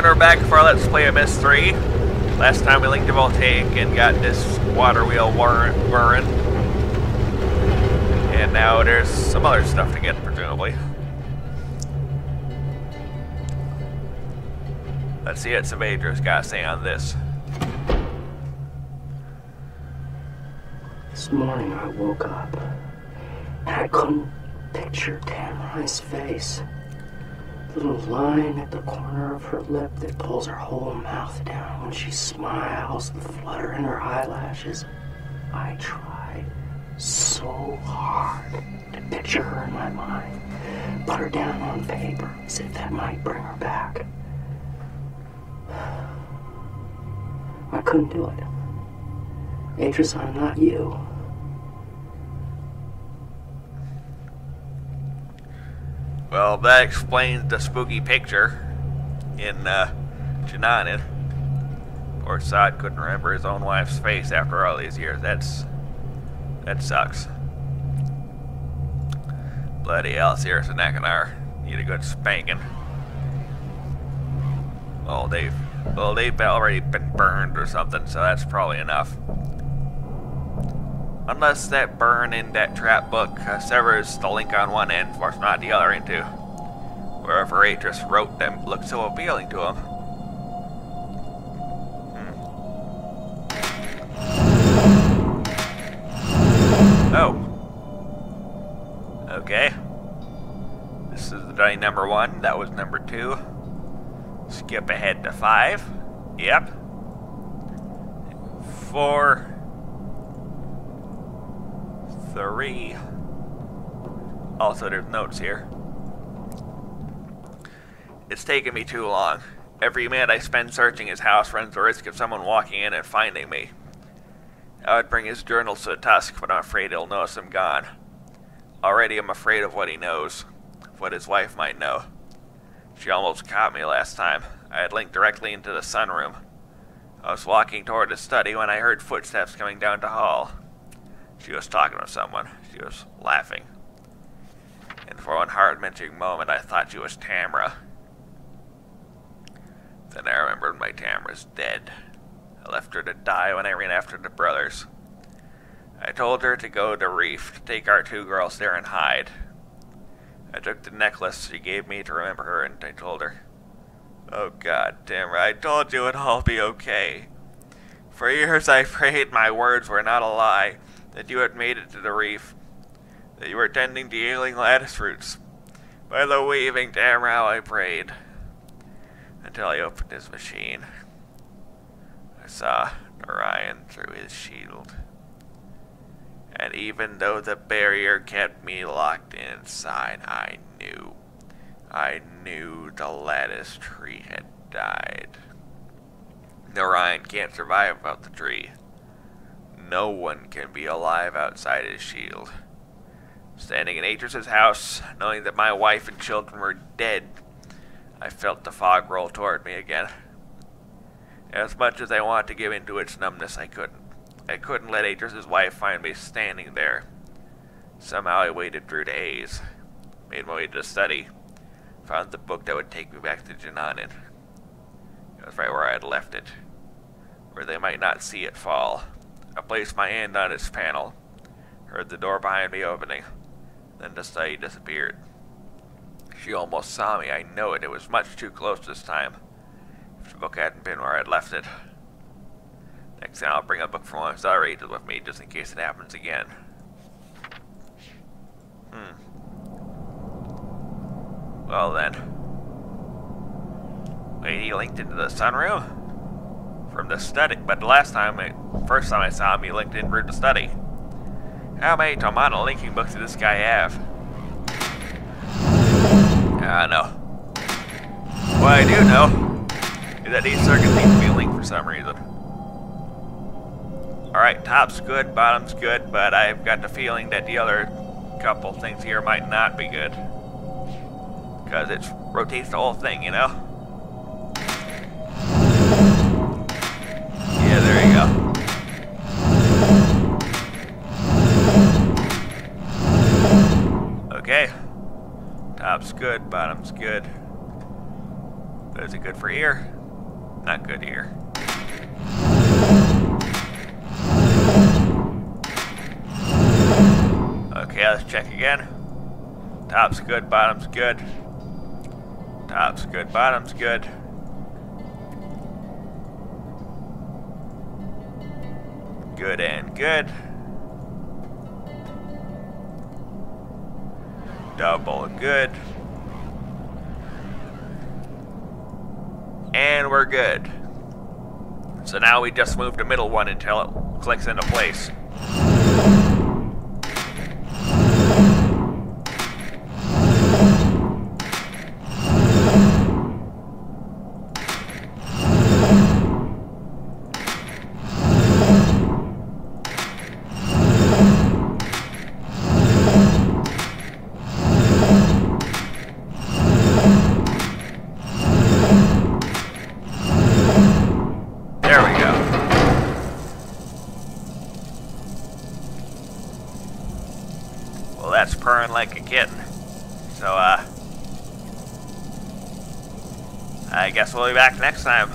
We're back for Let's Play Myst III. Last time we linked to Voltaic and got this water wheel whirring. And now there's some other stuff to get, presumably. Let's see what Saavedro's got to say on this. This morning I woke up and I couldn't picture Tamra's face. Little line at the corner of her lip that pulls her whole mouth down when she smiles, the flutter in her eyelashes. I tried so hard to picture her in my mind, put her down on paper as if that might bring her back. I couldn't do it. Atrus, I'm not you. Well, that explains the spooky picture in uh, J'nanin. Or Sod couldn't remember his own wife's face after all these years. That's that sucks. Bloody hell, Sirrus and Achenar need a good spanking. Well, they've well they've already been burned or something, so that's probably enough. Unless that burn in that trap book uh, severs the link on one end, force not the other into wherever Atrus wrote them looked so appealing to him. Hmm. Oh. Okay. This is the die number one. That was number two. Skip ahead to five. Yep. Four. Three. Also, there's notes here. It's taken me too long. Every minute I spend searching his house runs the risk of someone walking in and finding me. I would bring his journals to the tusk, but I'm afraid he'll notice I'm gone. Already I'm afraid of what he knows, what his wife might know. She almost caught me last time. I had linked directly into the sunroom. I was walking toward the study when I heard footsteps coming down the hall. She was talking with someone. She was laughing. And for one heart-wrenching moment, I thought she was Tamra. Then I remembered my Tamra's dead. I left her to die when I ran after the brothers. I told her to go to Reef, to take our two girls there and hide. I took the necklace she gave me to remember her, and I told her, Oh God, Tamra, I told you it'd all be okay. For years I prayed my words were not a lie, that you had made it to the reef, that you were tending the ailing lattice roots. By the waving Tamra, I prayed until he opened his machine. I saw Narayan through his shield. And even though the barrier kept me locked inside, I knew. I knew the lattice tree had died. Narayan can't survive without the tree. No one can be alive outside his shield. Standing in Atrus's house, knowing that my wife and children were dead, I felt the fog roll toward me again. As much as I wanted to give in to its numbness, I couldn't. I couldn't let Atrus's wife find me standing there. Somehow I waded through haze, made my way to the study, found the book that would take me back to J'nanin. It was right where I had left it, where they might not see it fall. I placed my hand on its panel, heard the door behind me opening, then the study disappeared. She almost saw me, I know it. It was much too close this time. If the book hadn't been where I'd left it. Next time I'll bring a book from read with me just in case it happens again. Hmm. Well then. He linked into the sunroom? The study, but the last time, I, first time I saw him, he linked in through the study. How many Tomahna linking books did this guy have? I know. What I do know is that these circuits need to be linked for some reason. Alright, top's good, bottom's good, but I've got the feeling that the other couple things here might not be good. Because it rotates the whole thing, you know? Top's good, bottom's good. But is it good for ear? Not good ear. Okay, let's check again. Top's good, bottom's good. Top's good, bottom's good. Good and good. Double good. And we're good. So now we just move the middle one until it clicks into place. There we go. Well, that's purring like a kitten. So, uh, I guess we'll be back next time.